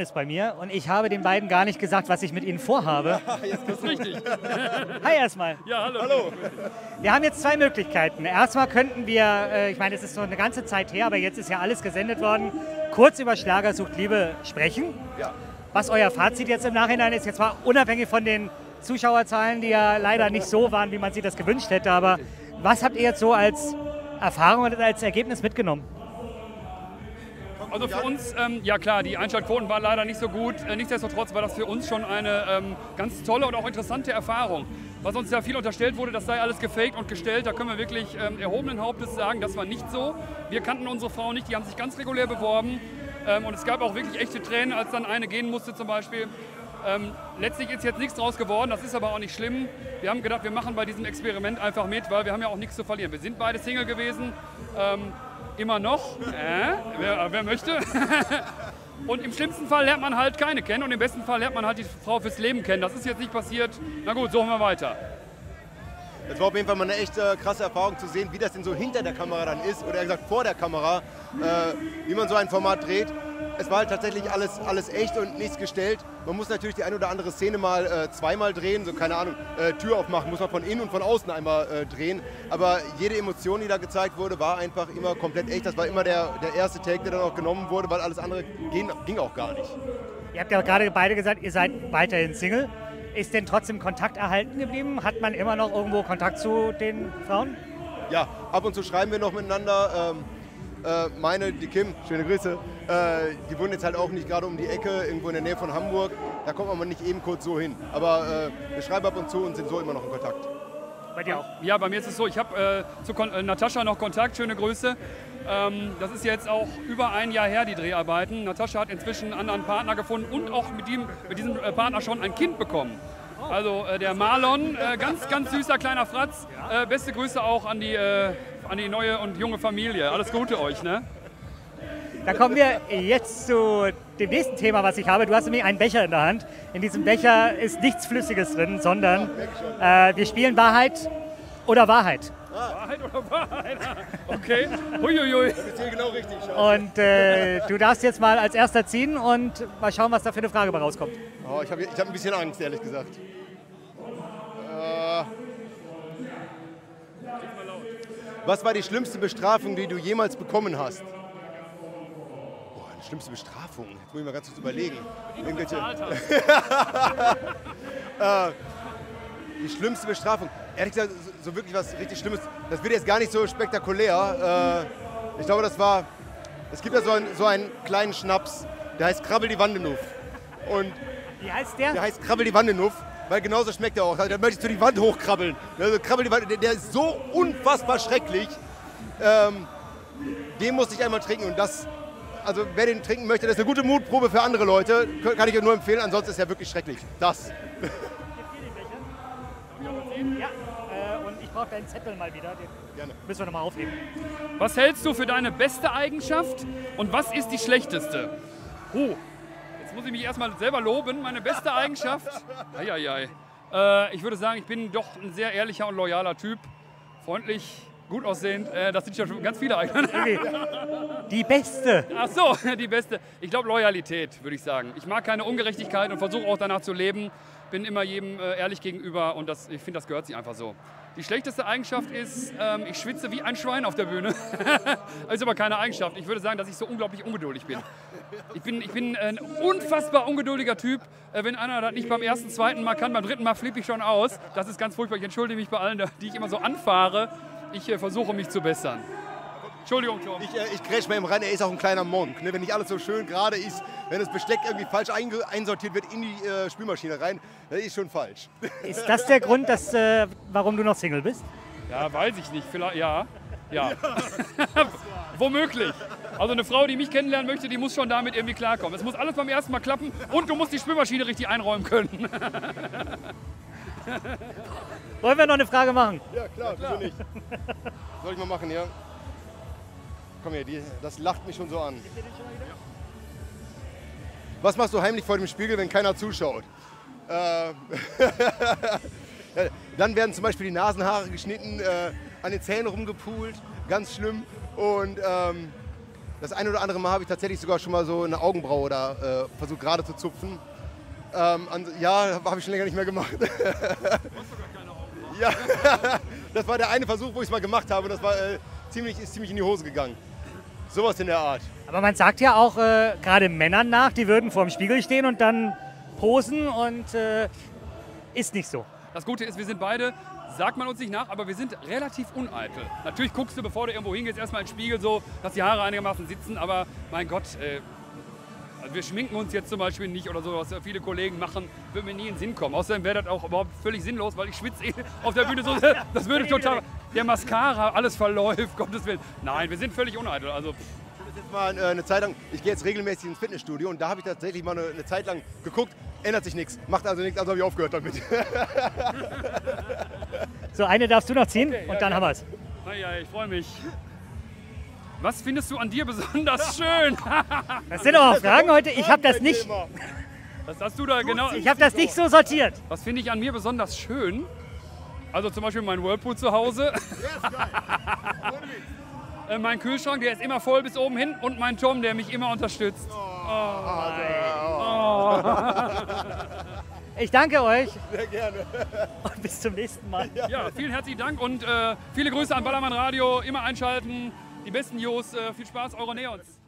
Leon ist bei mir und ich habe den beiden gar nicht gesagt, was ich mit ihnen vorhabe. Das ist richtig. Hi erstmal. Ja, hallo. Hallo. Wir haben jetzt zwei Möglichkeiten. Erstmal könnten wir, äh, ich meine, es ist so eine ganze Zeit her, aber jetzt ist ja alles gesendet worden, kurz über Schlager sucht Liebe sprechen. Ja. Was euer Fazit jetzt im Nachhinein ist, jetzt mal unabhängig von den Zuschauerzahlen, die ja leider nicht so waren, wie man sich das gewünscht hätte, aber was habt ihr jetzt so als Erfahrung und als Ergebnis mitgenommen? Also für uns, ähm, ja klar, die Einschaltquoten waren leider nicht so gut. Äh, nichtsdestotrotz war das für uns schon eine ähm, ganz tolle und auch interessante Erfahrung. Was uns ja viel unterstellt wurde, das sei alles gefaked und gestellt, da können wir wirklich ähm, erhobenen Hauptes sagen, das war nicht so. Wir kannten unsere Frauen nicht, die haben sich ganz regulär beworben. Ähm, und es gab auch wirklich echte Tränen, als dann eine gehen musste zum Beispiel. Ähm, letztlich ist jetzt nichts draus geworden, das ist aber auch nicht schlimm. Wir haben gedacht, wir machen bei diesem Experiment einfach mit, weil wir haben ja auch nichts zu verlieren. Wir sind beide Single gewesen, ähm, immer noch, äh, wer, wer möchte. und im schlimmsten Fall lernt man halt keine kennen und im besten Fall lernt man halt die Frau fürs Leben kennen. Das ist jetzt nicht passiert. Na gut, suchen wir weiter. Es war auf jeden Fall mal eine echt äh, krasse Erfahrung zu sehen, wie das denn so hinter der Kamera dann ist, oder gesagt vor der Kamera, äh, wie man so ein Format dreht. Es war halt tatsächlich alles, alles echt und nichts gestellt. Man muss natürlich die eine oder andere Szene mal äh, zweimal drehen, so keine Ahnung, äh, Tür aufmachen muss man von innen und von außen einmal äh, drehen. Aber jede Emotion, die da gezeigt wurde, war einfach immer komplett echt. Das war immer der, der erste Take, der dann auch genommen wurde, weil alles andere ging, ging auch gar nicht. Ihr habt ja gerade beide gesagt, ihr seid weiterhin Single. Ist denn trotzdem Kontakt erhalten geblieben? Hat man immer noch irgendwo Kontakt zu den Frauen? Ja, ab und zu schreiben wir noch miteinander. Ähm, äh, meine, die Kim, schöne Grüße, äh, die wohnen jetzt halt auch nicht gerade um die Ecke, irgendwo in der Nähe von Hamburg. Da kommt man nicht eben kurz so hin. Aber äh, wir schreiben ab und zu und sind so immer noch in Kontakt. Bei dir auch. Ja, bei mir ist es so, ich habe äh, zu Kon äh, Natascha noch Kontakt, schöne Grüße. Ähm, das ist jetzt auch über ein Jahr her, die Dreharbeiten. Natascha hat inzwischen einen anderen Partner gefunden und auch mit, ihm, mit diesem äh, Partner schon ein Kind bekommen. Also äh, der Marlon, äh, ganz, ganz süßer kleiner Fratz. Äh, beste Grüße auch an die, äh, an die neue und junge Familie. Alles Gute euch, ne? Dann kommen wir jetzt zu dem nächsten Thema, was ich habe. Du hast nämlich einen Becher in der Hand. In diesem Becher ist nichts Flüssiges drin, sondern äh, wir spielen Wahrheit oder Wahrheit. Wahrheit oder Wahrheit? Okay. Huiuiui. Das ist hier genau richtig. Und äh, du darfst jetzt mal als erster ziehen und mal schauen, was da für eine Frage bei rauskommt. Oh, ich habe ich hab ein bisschen Angst, ehrlich gesagt. Äh, was war die schlimmste Bestrafung, die du jemals bekommen hast? Boah, die schlimmste Bestrafung? Jetzt muss ich mal ganz kurz überlegen. Irgendwelche, äh, die schlimmste Bestrafung. Ehrlich gesagt, so, wirklich was richtig Schlimmes. Das wird jetzt gar nicht so spektakulär. Äh, ich glaube, das war. Es gibt ja so, ein, so einen kleinen Schnaps, der heißt Krabbel die Wandenuff. Und Wie heißt der? der heißt Krabbel die Wandenuff, weil genauso schmeckt er auch. Also, da möchtest du die Wand hochkrabbeln. Also, Krabbel die Wand, der, der ist so unfassbar schrecklich. Ähm, den musste ich einmal trinken und das. Also wer den trinken möchte, das ist eine gute Mutprobe für andere Leute. Kann ich euch nur empfehlen, ansonsten ist er wirklich schrecklich. Das. Ja, äh, und ich brauche deinen Zettel mal wieder. Den Gerne. müssen wir nochmal aufheben. Was hältst du für deine beste Eigenschaft und was ist die schlechteste? Oh, jetzt muss ich mich erstmal selber loben. Meine beste Eigenschaft? Eieiei. Äh, ich würde sagen, ich bin doch ein sehr ehrlicher und loyaler Typ. Freundlich, gut aussehend. Äh, das sind ja schon ganz viele Eigenschaften. Die beste. Ach so, die beste. Ich glaube Loyalität, würde ich sagen. Ich mag keine Ungerechtigkeit und versuche auch danach zu leben. Bin immer jedem äh, ehrlich gegenüber und das, ich finde, das gehört sich einfach so. Die schlechteste Eigenschaft ist, ähm, ich schwitze wie ein Schwein auf der Bühne. ist aber keine Eigenschaft. Ich würde sagen, dass ich so unglaublich ungeduldig bin. Ich bin, ich bin ein unfassbar ungeduldiger Typ. Äh, wenn einer das nicht beim ersten, zweiten Mal kann, beim dritten Mal flippe ich schon aus. Das ist ganz furchtbar. Ich entschuldige mich bei allen, die ich immer so anfahre. Ich äh, versuche mich zu bessern. Entschuldigung, Tom. Ich, äh, ich grätsch mal im rein, er ist auch ein kleiner Monk. Ne? Wenn nicht alles so schön gerade ist, wenn das Besteck irgendwie falsch einsortiert wird in die äh, Spülmaschine rein, das ist schon falsch. Ist das der Grund, dass, äh, warum du noch Single bist? Ja, weiß ich nicht. Vielleicht, ja. Ja. Womöglich. Also eine Frau, die mich kennenlernen möchte, die muss schon damit irgendwie klarkommen. Es muss alles beim ersten Mal klappen und du musst die Spülmaschine richtig einräumen können. Wollen wir noch eine Frage machen? Ja, klar, wieso nicht? Soll ich mal machen, ja? Komm her, die, das lacht mich schon so an. Was machst du heimlich vor dem Spiegel, wenn keiner zuschaut? Äh, dann werden zum Beispiel die Nasenhaare geschnitten, äh, an den Zähnen rumgepult, ganz schlimm. Und ähm, Das eine oder andere Mal habe ich tatsächlich sogar schon mal so eine Augenbraue da äh, versucht gerade zu zupfen. Ähm, ja, habe ich schon länger nicht mehr gemacht. ja, das war der eine Versuch, wo ich es mal gemacht habe. Das war äh, ziemlich, ist ziemlich in die Hose gegangen. Sowas in der Art. Aber man sagt ja auch äh, gerade Männern nach, die würden vor dem Spiegel stehen und dann posen und äh, ist nicht so. Das Gute ist, wir sind beide, sagt man uns nicht nach, aber wir sind relativ uneitel. Natürlich guckst du, bevor du irgendwo hingehst, erstmal in den Spiegel so, dass die Haare einigermaßen sitzen, aber mein Gott, äh, also wir schminken uns jetzt zum Beispiel nicht oder so, was viele Kollegen machen, würde mir nie in den Sinn kommen. Außerdem wäre das auch überhaupt völlig sinnlos, weil ich schwitze eh auf der Bühne so. Das würde total. Der Mascara, alles verläuft, Gottes Willen. Nein, wir sind völlig uneitel. Also, jetzt mal äh, eine Zeit lang, ich gehe jetzt regelmäßig ins Fitnessstudio und da habe ich tatsächlich mal eine, eine Zeit lang geguckt, ändert sich nichts, macht also nichts, also habe ich aufgehört damit. so, eine darfst du noch ziehen Okay, und ja, dann ja. haben wir es. ja, ich freue mich. Was findest du an dir besonders schön? Das sind aber Fragen heute. Ich habe das nicht, Was hast du da genau? ich habe das nicht so sortiert. Was finde ich an mir besonders schön? Also zum Beispiel mein Whirlpool zu Hause. Äh, mein Kühlschrank, der ist immer voll bis oben hin. Und mein Tom, der mich immer unterstützt. Ich danke euch Sehr gerne. und bis zum nächsten Mal. Ja, vielen herzlichen Dank und äh, viele Grüße an Ballermann Radio. Immer einschalten. Die besten News. Äh, viel Spaß, eure Neons.